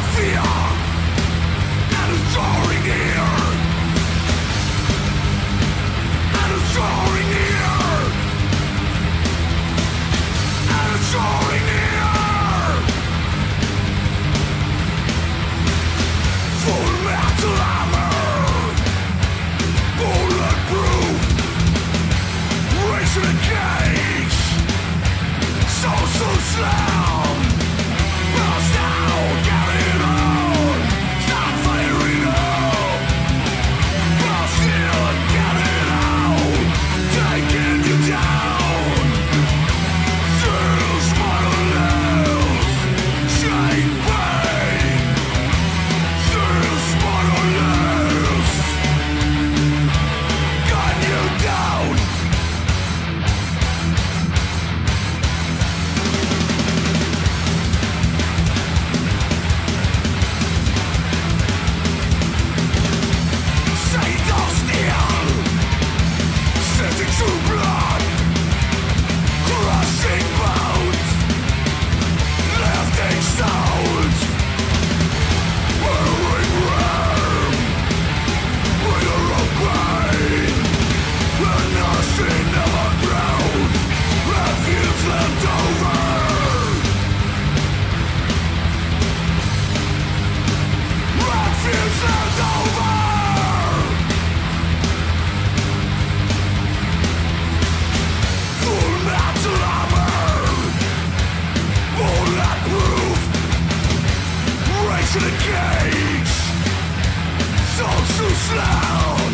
fear. Too slow